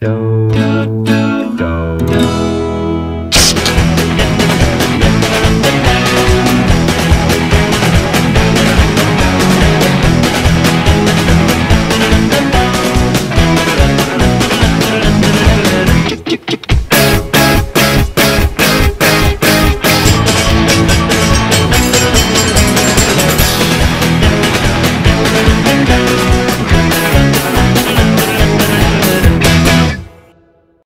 do Do.